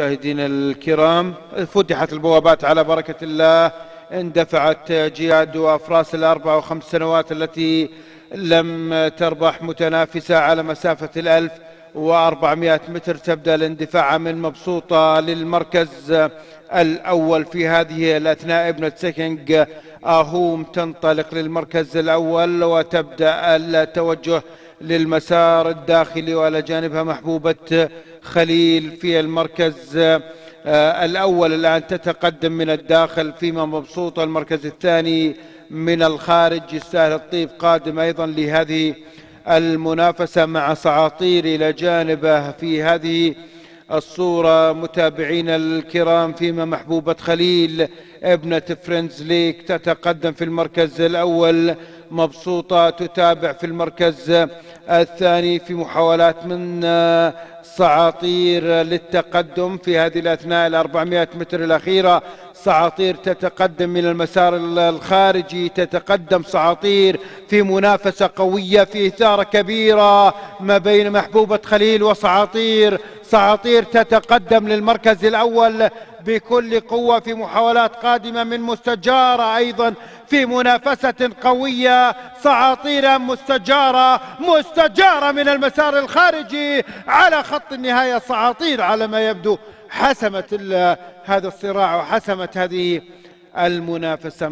مشاهدينا الكرام فتحت البوابات على بركة الله اندفعت جياد وأفراس الأربع وخمس سنوات التي لم تربح متنافسة على مسافة الألف وأربعمائة متر تبدأ الاندفاع من مبسوطة للمركز الأول في هذه الأثناء. ابنة سكنج أهوم تنطلق للمركز الأول وتبدأ التوجه للمسار الداخلي وعلى جانبها محبوبة خليل في المركز آه، الأول الآن تتقدم من الداخل فيما مبسوطة المركز الثاني من الخارج يستاهل الطيف قادم أيضا لهذه المنافسة مع سعاطير إلى جانبه في هذه الصورة. متابعينا الكرام فيما محبوبة خليل ابنة فريندز ليك تتقدم في المركز الأول مبسوطة تتابع في المركز الثاني في محاولات من سعاطير للتقدم في هذه الأثناء الأربعمائة متر الأخيرة. سعاطير تتقدم من المسار الخارجي تتقدم سعاطير في منافسة قوية في إثارة كبيرة ما بين محبوبة خليل وسعاطير سعاطير تتقدم للمركز الأول بكل قوة في محاولات قادمة من مستجارة أيضا في منافسة قوية. سعاطير مستجارة مستجارة من المسار الخارجي على خط النهاية. سعاطير على ما يبدو حسمت هذا الصراع وحسمت هذه المنافسة.